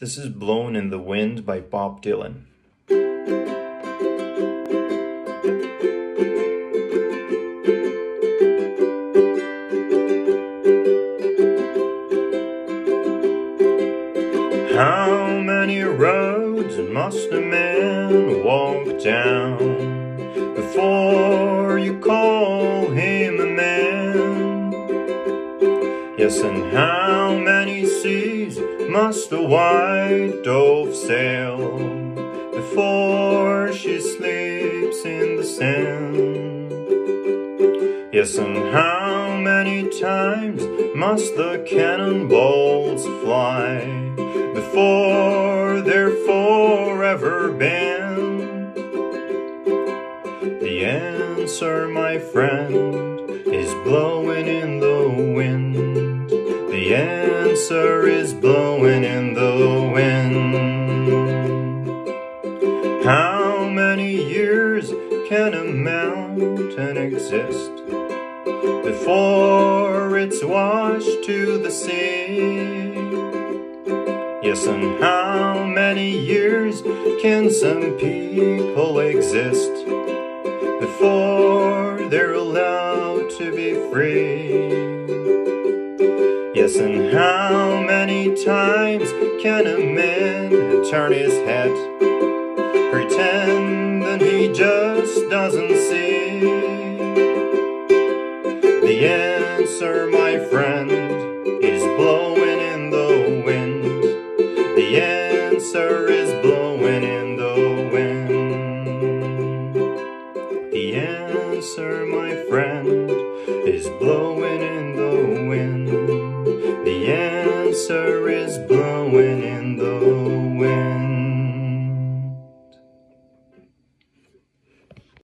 This is Blowin' in the Wind by Bob Dylan. How many roads must a man walk down before Yes, and how many seas must a white dove sail before she sleeps in the sand? Yes, and how many times must the cannonballs fly before they're forever banned? The answer, my friend, is blowing in the. The answer is blowing in the wind. How many years can a mountain exist before it's washed to the sea? Yes, and how many years can some people exist before they're allowed to be free? Yes, and how many times can a man turn his head, pretend that he just doesn't see? The answer, my friend, is blowing in the wind. The answer is blowing in the wind. The answer, my friend, is blowing in the wind answer is blowing in the